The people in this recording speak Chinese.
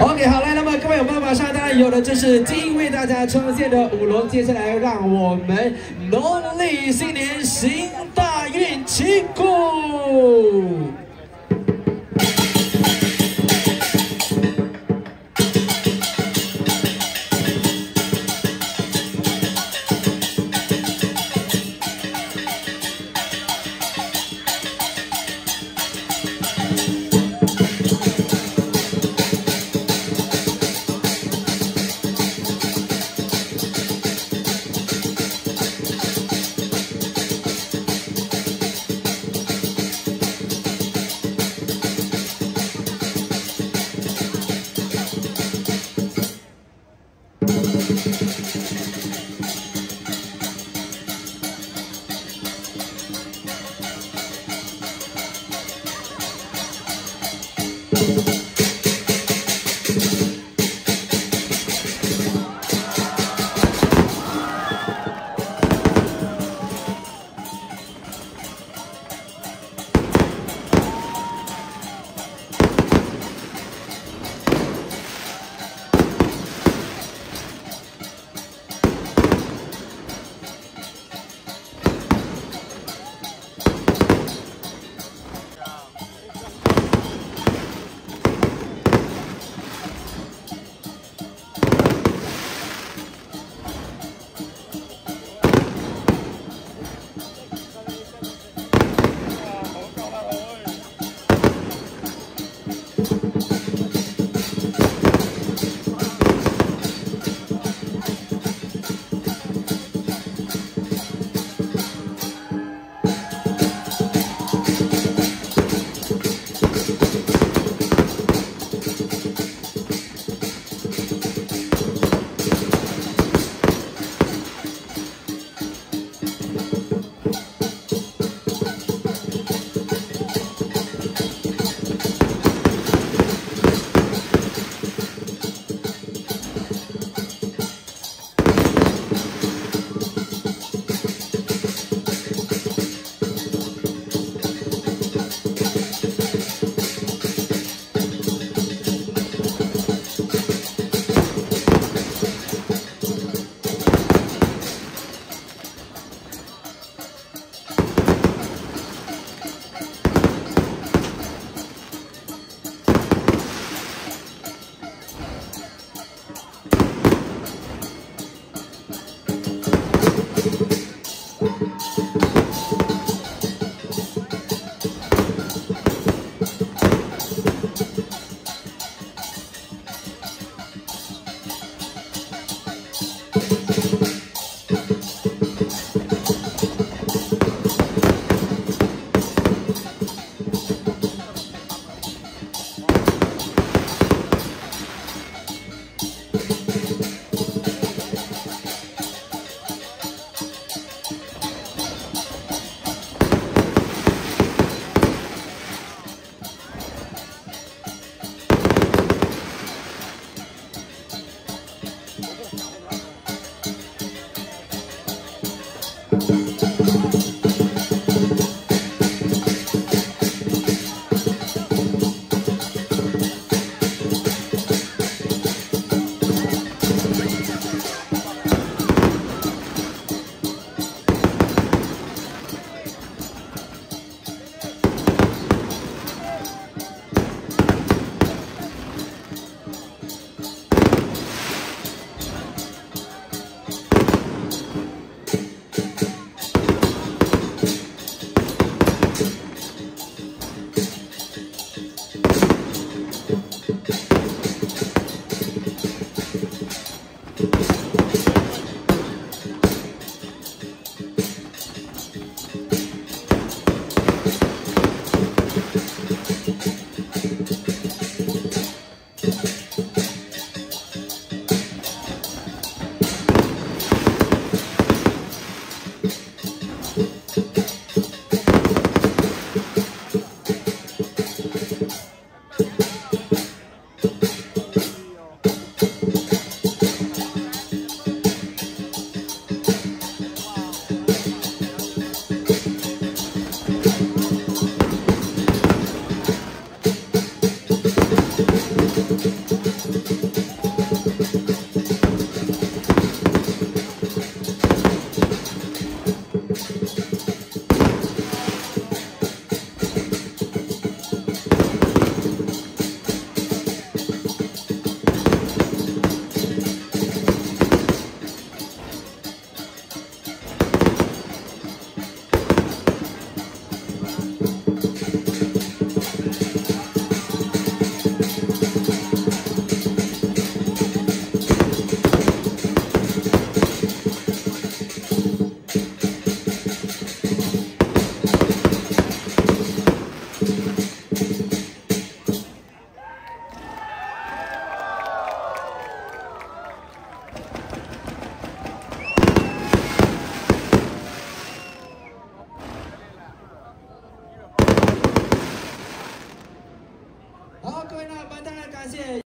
ok，好嘞，那么各位有没有马上当然？有的就是金为大家呈现的五龙。接下来让我们农历新年行大运，辛苦。